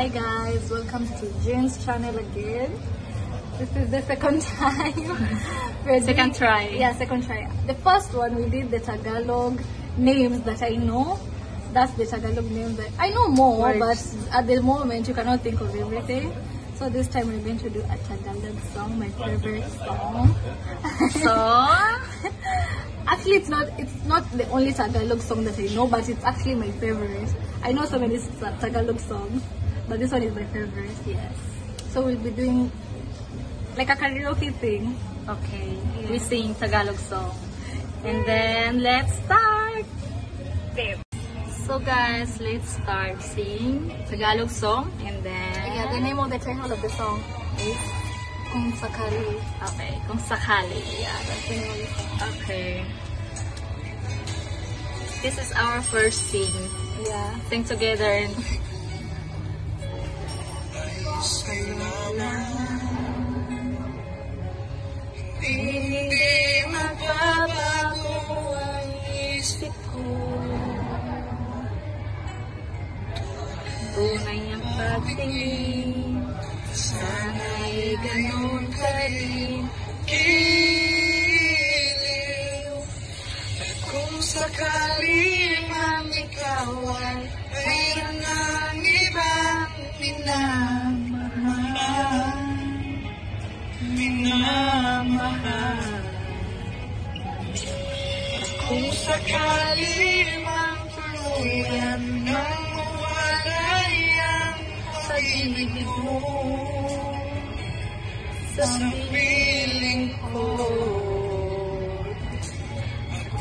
Hi guys, welcome to June's channel again. This is the second time. We're Second try. Yeah, second try. The first one we did the Tagalog names that I know. That's the Tagalog names that I know more, Words. but at the moment you cannot think of everything. So this time we're going to do a Tagalog song, my favorite song. So, Actually, it's not it's not the only Tagalog song that I know, but it's actually my favorite. I know so many Tagalog songs, but this one is my favorite. yes. So we'll be doing like a karaoke thing. Okay. We sing Tagalog song. And then, let's start! So guys, let's start sing Tagalog song and then... Yeah, the name of the title of the song is Kung Sakali. Okay, kung sakali. Yeah, that's the name of the song. Okay. This is our first sing. Yeah. Sing together. Hindi magbabago ang isip ko Tunay sakali man ikaw ay Kung sakali man tuluyan Nang mawalay ang pag-ibig mo Sa piling ko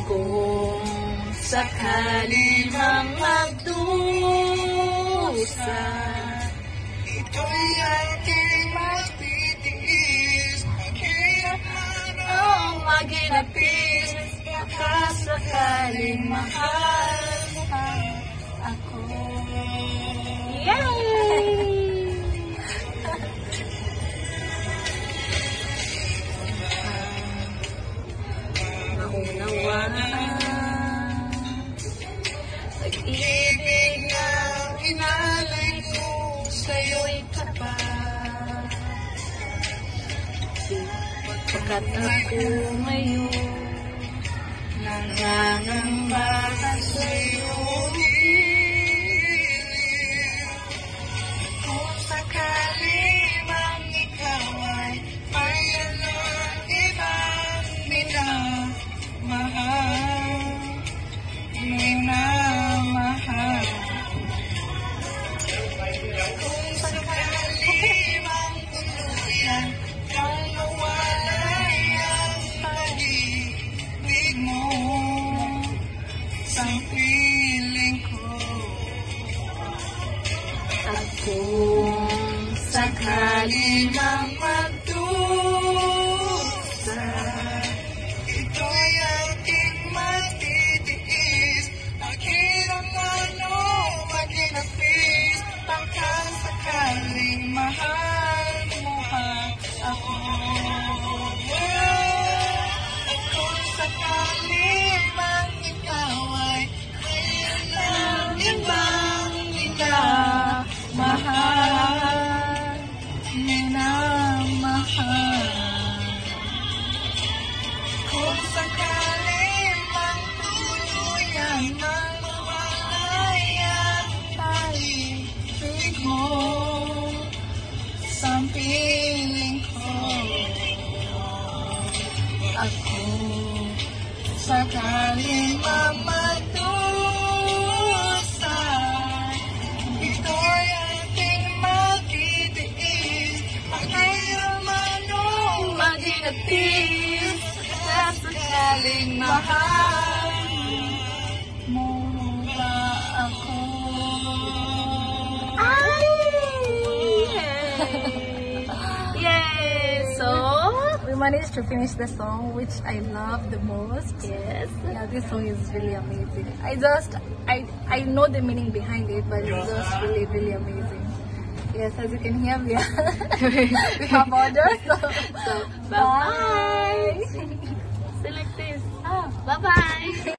kung sakali mang magdusa Ito'y ating magtitiis Maghirapan ang maginapis Baka sakaling mahal. Pa ako Yay! Pag-ibig na inalay ko sa'yo'y Pagkat ako ngayon Nangangamba sa'yo Kalinga ako sakaling mamadusa. Ito'y ating magtitiis, ang mano maginapis, sa sakaling mahal managed to finish the song, which I love the most. yes. Yeah, this song is really amazing. I just, I, I know the meaning behind it, but it's just really, really amazing. Yes, as you can hear, we, are, we have orders. So, So, bye-bye! Select this. Ah, bye-bye!